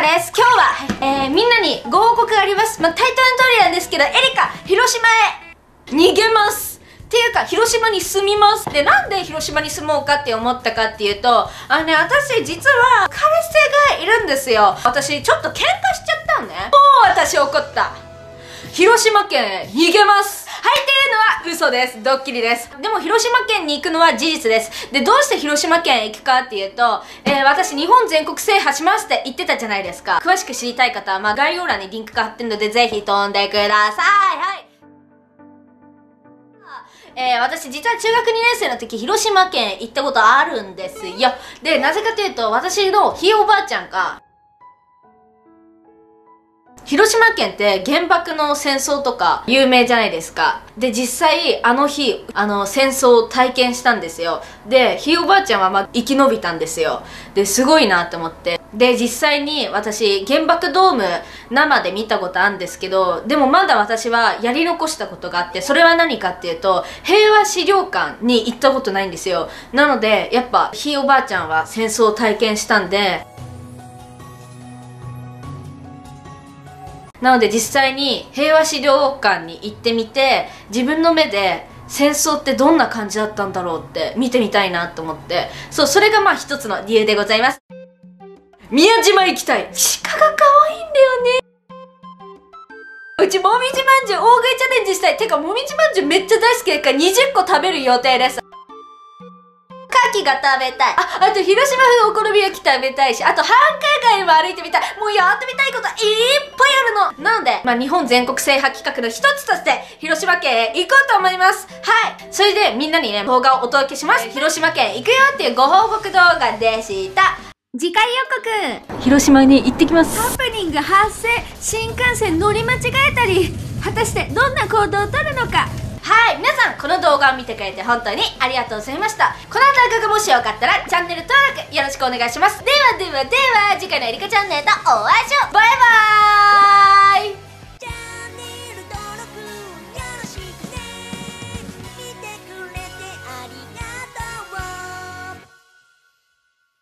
です今日は、えー、みんなにご報告がありますまあ、タイトルの通りなんですけどエリカ広島へ逃げますっていうか、広島に住みます。で、なんで広島に住もうかって思ったかっていうと、あのね、私実は彼氏がいるんですよ。私ちょっと喧嘩しちゃったんね。もう私怒った。広島県へ逃げますっていうのは嘘です。ドッキリです。でも広島県に行くのは事実です。で、どうして広島県へ行くかっていうと、えー、私日本全国制覇しますって言ってたじゃないですか。詳しく知りたい方は、まあ、概要欄にリンクが貼ってるので、ぜひ飛んでください。はい。えー、私実は中学2年生の時広島県行ったことあるんですよ。で、なぜかというと私のひいおばあちゃんが広島県って原爆の戦争とか有名じゃないですか。で、実際あの日、あの戦争を体験したんですよ。で、ひいおばあちゃんはまあ生き延びたんですよ。で、すごいなって思って。で、実際に私原爆ドーム生で見たことあるんですけど、でもまだ私はやり残したことがあって、それは何かっていうと、平和資料館に行ったことないんですよ。なので、やっぱひいおばあちゃんは戦争を体験したんで、なので実際に平和資料館に行ってみて自分の目で戦争ってどんな感じだったんだろうって見てみたいなと思って。そうそれがまあ一つの理由でございます。宮島行きたい。鹿が可愛いんだよね。うちもみじまんじゅう大食いチャレンジしたい。てかもみじまんじゅうめっちゃ大好きだから20個食べる予定です。が食べたい。あ、あと広島風お好み焼き食べたいし、あと繁華街も歩いてみたい。もうやってみたいこといっぱいあるの。なので、まあ日本全国制覇企画の一つとして、広島県へ行こうと思います。はい。それでみんなにね、動画をお届けします。広島県行くよっていうご報告動画でした。次回予告広島に行ってきますハプニング発生新幹線乗り間違えたり果たしてどんな行動をとるのかはい皆さんこの動画を見てくれて本当にありがとうございましたこ画がもしよかったらチャンネル登録よろしくお願いします。ではではでは次回のエリカチャンネルとお会いしよう。バイバイ。